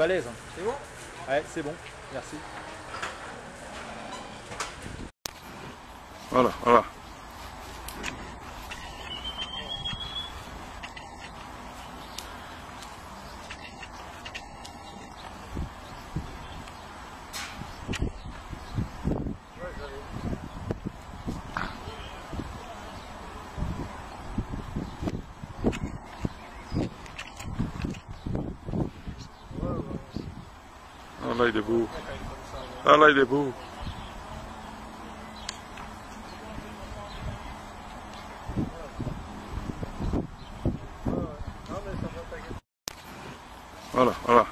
balèze. hein. C'est bon? Ouais, c'est bon. Merci. Voilà, voilà. Allah est debout. Allah est debout. Voilà, voilà.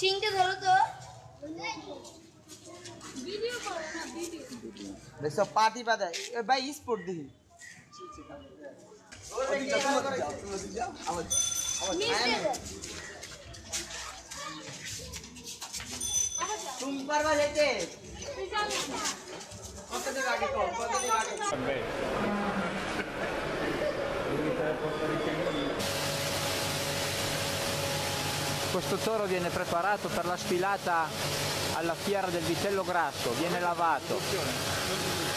সিংটা ধরো তো video করো না video দেখছো party পাতায় এ ভাই স্পোর্ট দেখি মিষ্টি দে তুমি পারবা যেতে তুই জানো না কত দিন আগে কম কত দিন আগে Questo toro viene preparato per la sfilata alla fiera del vitello grasso, viene lavato.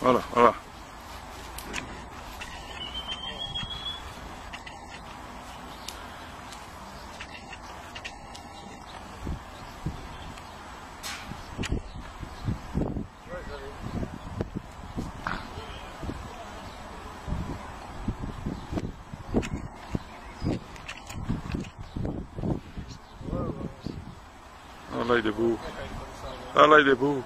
好了好了。Alai de Bull.